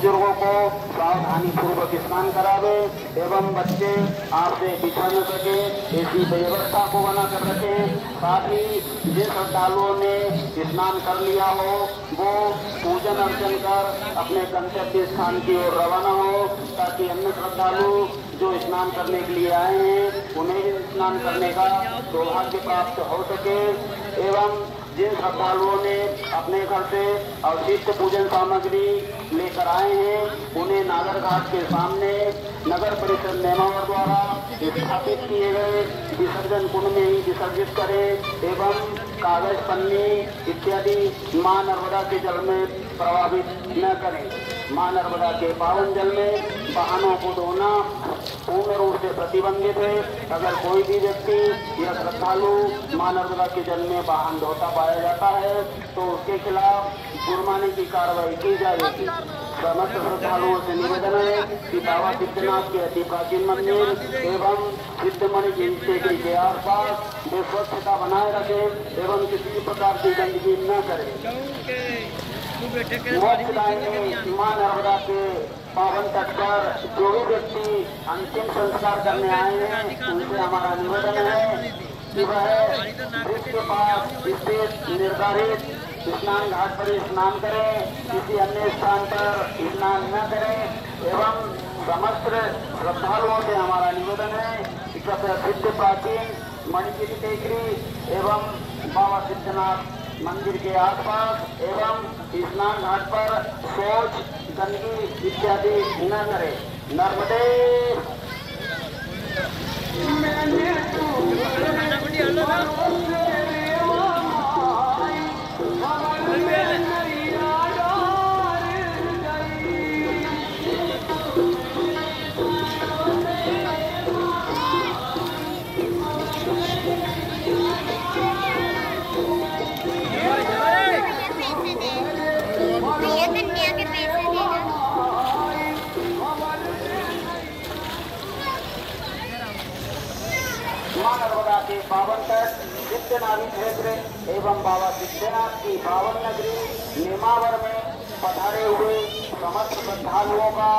बुज़ुर्गों को सावधानी पूर्वक स्नान करावे एवं बच्चे आपसे बिछड़ न सके, ऐसी व्यवस्था को बना कर रखे। साथ ही जिन श्रद्धालुओं ने स्नान कर लिया हो, वो पूजन अर्चन कर अपने गंतव्य स्थान की ओर रवाना हो, ताकि अन्य श्रद्धालु जो स्नान करने के लिए आए हैं, उन्हें स्नान करने का सौभाग्य प्राप्त हो सके। एवं जिन श्रद्धालुओं ने अपने घर से अवशिष्ट पूजन सामग्री लेकर आए हैं, उन्हें नागर घाट के सामने नगर परिषद नियमावल द्वारा स्थापित किए गए विसर्जन कुंड में ही विसर्जित करें एवं कागज़, पन्नी इत्यादि माँ नर्मदा के जल में प्रभावित न करें। माँ नर्मदा के पावन जल में वाहनों को धोना प्रतिबंधित है। अगर कोई भी व्यक्ति या श्रद्धालु माँ नर्मदा के जल में वाहन धोता पाया जाता है तो उसके खिलाफ जुर्माने की कार्रवाई की जाएगी। समस्त श्रद्धालुओं से निवेदन है कि बाबा सिद्धनाथ के अति प्राचीन मंदिर एवं सिद्धमणि टेकरी के आस पास वे स्वच्छता बनाए रखें एवं किसी भी प्रकार की गंदगी न करें। मोक्षदायिनी माँ नर्मदा के पावन तट पर जो भी व्यक्ति अंतिम संस्कार करने आए हैं, उनसे हमारा निवेदन है कि वह ब्रिज के पास स्थित निर्धारित स्नान घाट पर स्नान करें, किसी अन्य स्थान पर स्नान न करें, एवं समस्त श्रद्धालुओं से हमारा निवेदन है कि प्रसिद्ध प्राचीन मणिगिरी टेकरी एवं बाबा सिद्धनाथ मंदिर के आसपास एवं स्नान घाट पर शौच गंदगी इत्यादि न करें। नर्मदे। माँ नर्मदा के पावन तट सिद्धनाथ क्षेत्र एवं बाबा सिद्धनाथ की पावन नगरी नेमावर में पधारे हुए समस्त श्रद्धालुओं का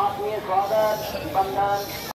आत्मीय स्वागत बंधन